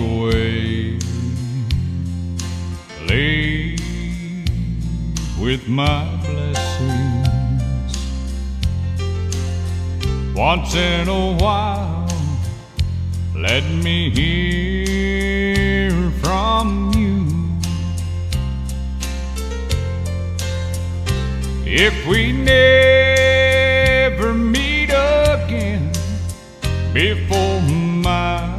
away. Leave with my blessings. Once in a while, let me hear from you. If we never meet again before my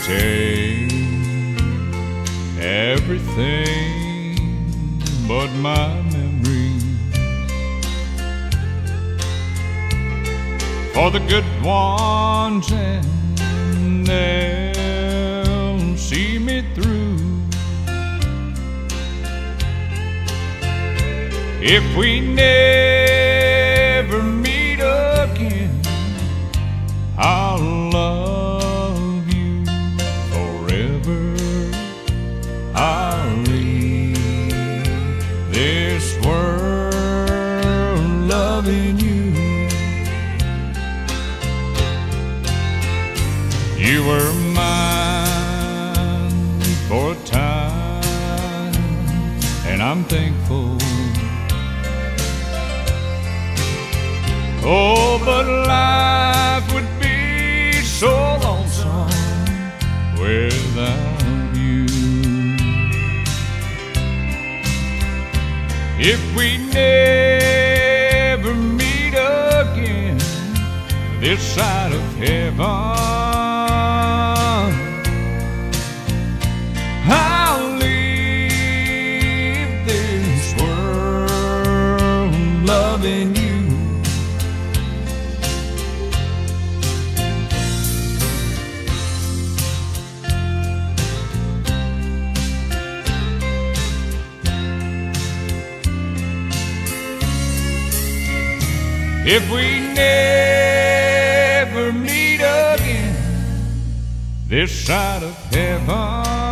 Take everything but my memories. For the good ones, and they'll see me through. If we never You were mine for a time, and I'm thankful. Oh, but life would be so lonesome without you. If we never meet again this side of heaven, loving you. If we never meet again this side of heaven,